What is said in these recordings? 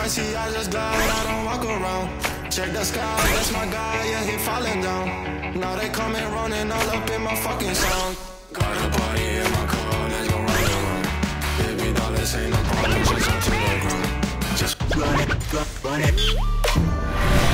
pricey, I just glide, I don't walk around. Check the sky, that's my guy, yeah, he falling down. Now they coming running all up in my fucking song. Got a party in my car, let's go run around. Baby doll, this ain't no problem, just on to the ground. Just run it, run it.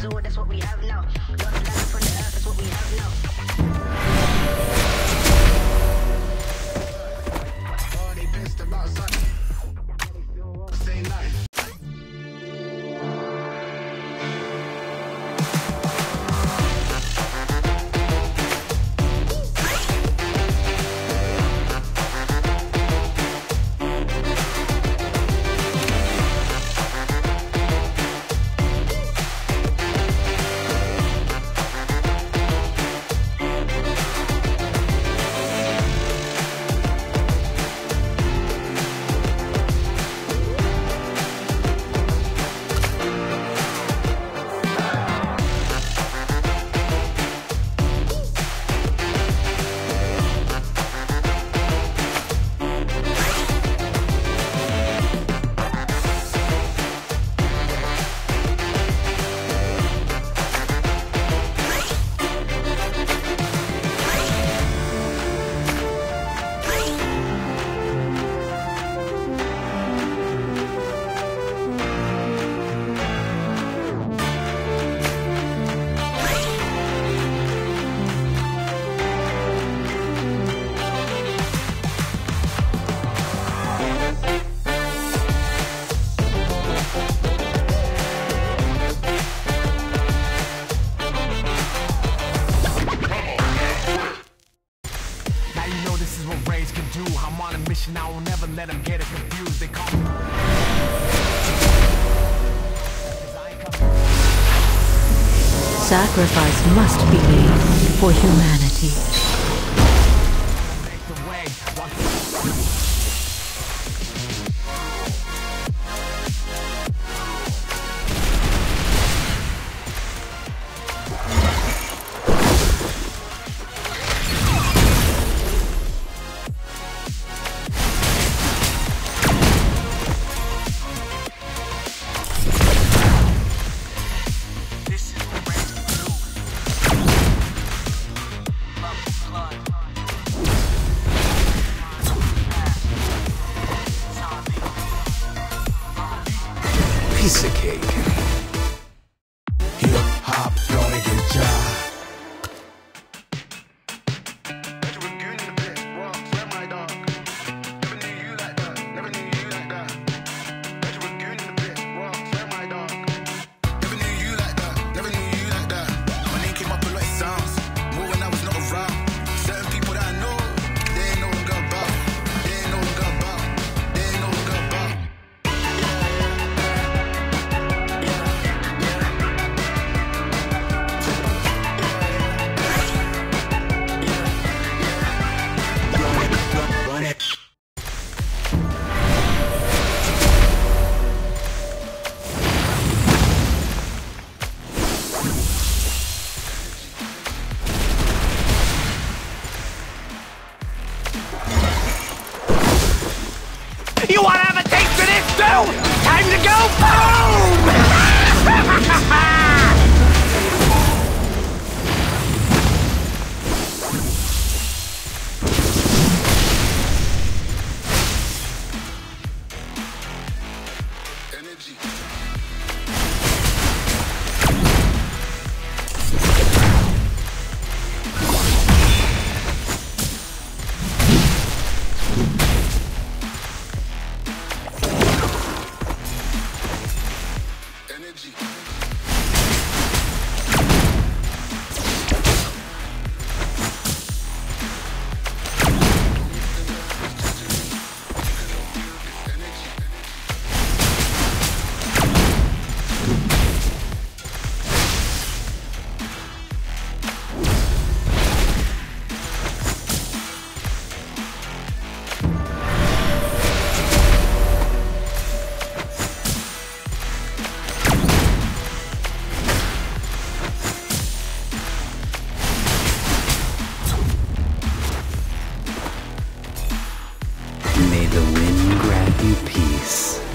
zoo, that's what we have now. The earth, that's what we have now. mission. I will never let them get it confused. They call me. Sacrifice must be made for humanity. May the wind grant you peace.